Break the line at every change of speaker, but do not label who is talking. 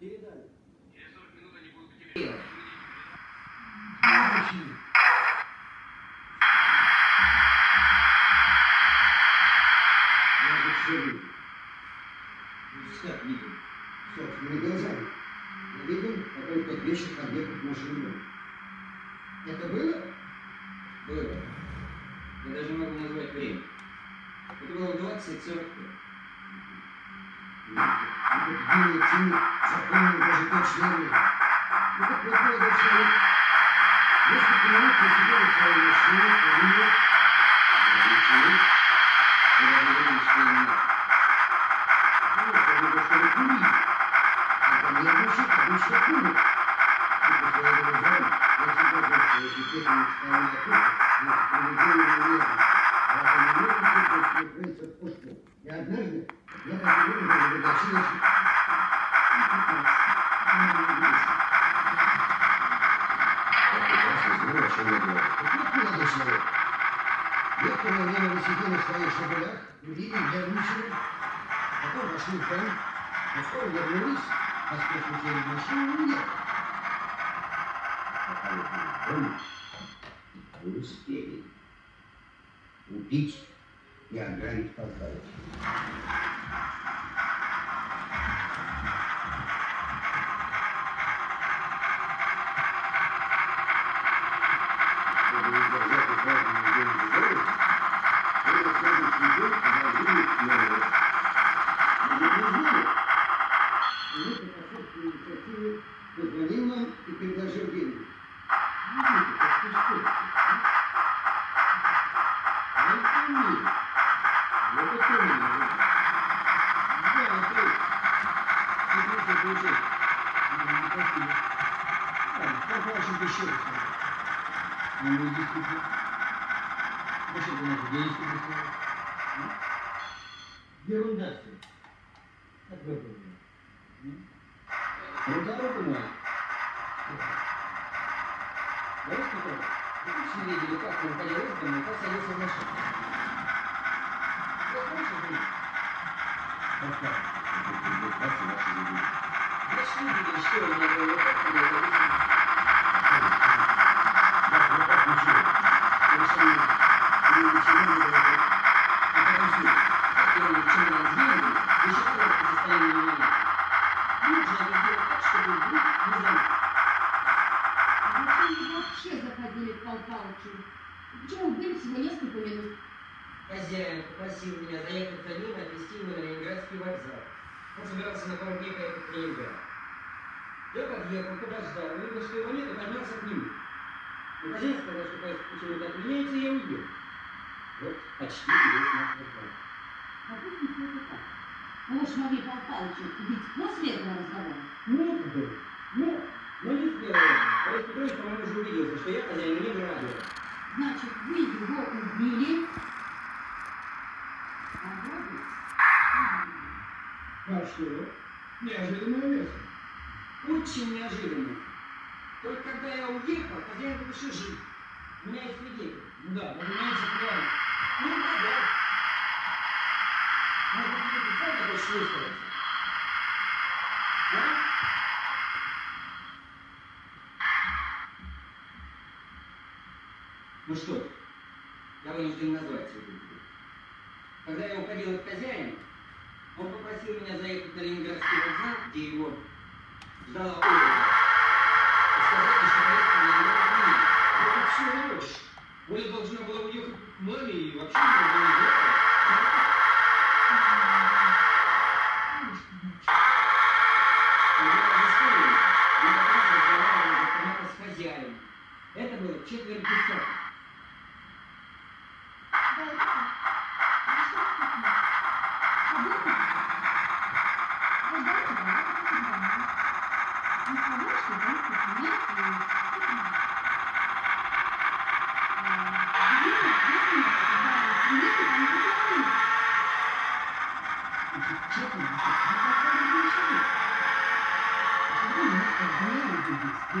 Передали. Через 40 минут они будут у тебя. Я же все видел.
Ну, как видел?
Собственными глазами. Я видел, как он подвешен объект в машину. Это было?
Было. Я даже могу назвать время. Это было 20.45.
Этот белый цинк запомнил даже точное время. Этот вот молодой человек несколько минут просидел в своей машине, подумал, молодой человек,
Я говорил, что нет.
ну, это вы что курили. А нервничать обычно курят. И после этого зала я всегда знал, что если кто-то не встал на куртку, значит, поведение неверно. А это не может быть, если открыться в пушку. И однажды я так и выразил, разоблачилась.
знаю, о чем я говорю.
Вот молодой человек. Некоторое время вы сидели в своих шабелях, курили, нервничали. Потом вошли в дом, но скоро вернулись, поспешно сели в машину и уехали.
Пока вы были в доме, вы успели убить и ограбить Полтавича.
Не просто получить. Ну. Да, как вы действительно. Зачем ты наши денежки прислали? А? Ерунда все. Как вы думаете? М? Ну, дорогу мою. Борис Петрович, вы точно видели, как он уходил из дома и как садился в машину? Вы слышите, Жень?
Как так? Это публикация вашей любви.
Значит, вы видели, что у меня было, как ходил за
Почему были всего несколько минут?
Хозяин попросил меня заехать за ним и отвезти его на Ленинградский вокзал. Он собирался на пару дней поехать в Ленинград. Я подъехал, подождал, увидел, что его нет, и поднялся к нему. Но хозяин сказал, что поезд почему-то отменяется, и я уеду. Вот почти весь наш разговор.
Допустим, что это так. Вы же могли Пал Палыча убить после этого разговора.
Мог бы, мог, но не сделал. Борис Петрович, по-моему, уже убедился, что я хозяин Ленинграда.
Значит, вы его убили. А
что? Неожиданная версия.
Очень неожиданно. Только когда я уехал, хозяин еще жив. У меня есть свидетель.
Да, разумеется, правильно.
Ну, да, Может быть, ты сам такой шлюхается? Ну что, я вынужден назвать свидетеля. Когда я уходил от хозяина, он попросил меня заехать на Ленинградский вокзал, где его ждала Ольга. И сказать, что поездка меня не отменили.
Ну, так все хорош. Оля должна была уехать к маме и вообще не
как с хозяином. Это было четверть десятого.
Да, это так. А что это такое? Подумайте. Вы